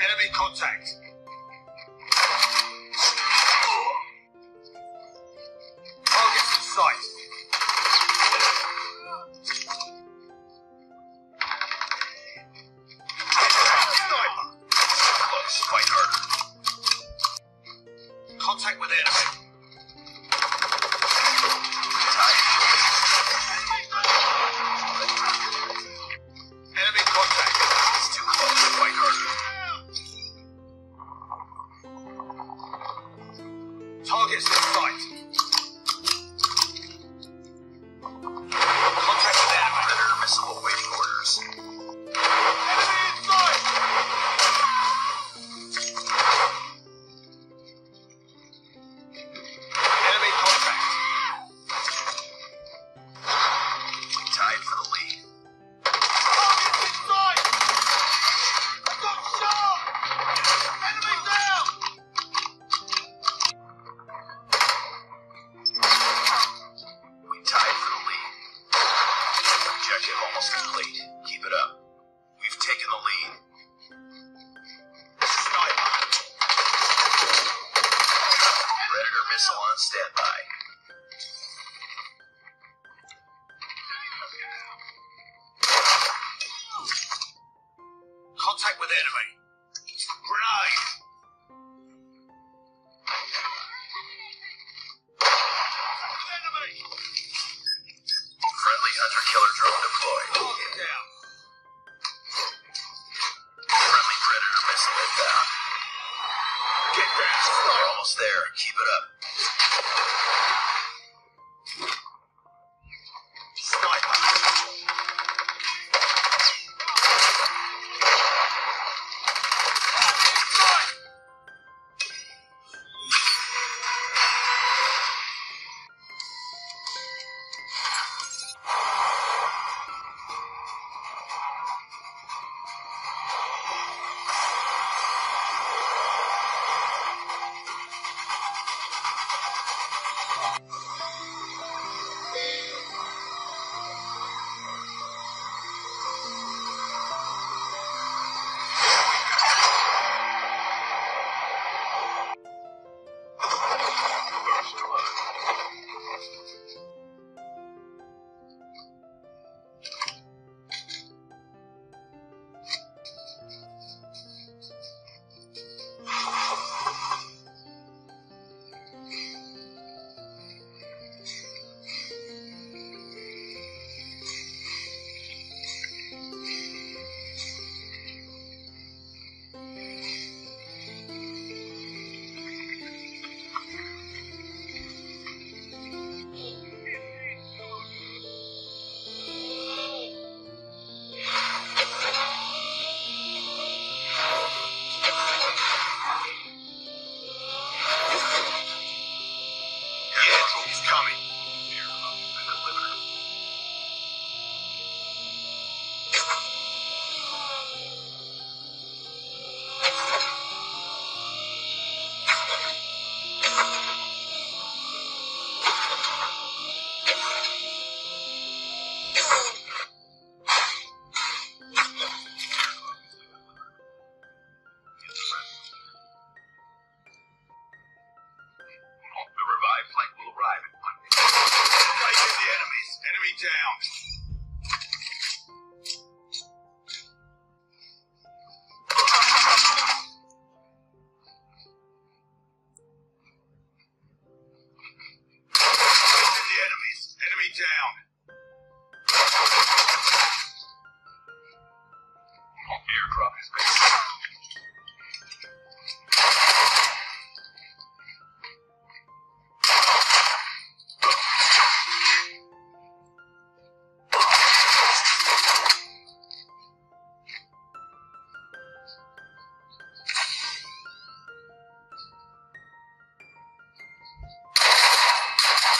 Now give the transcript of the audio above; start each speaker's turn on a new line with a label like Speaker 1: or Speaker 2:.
Speaker 1: enemy contact.
Speaker 2: Complete. Keep it up.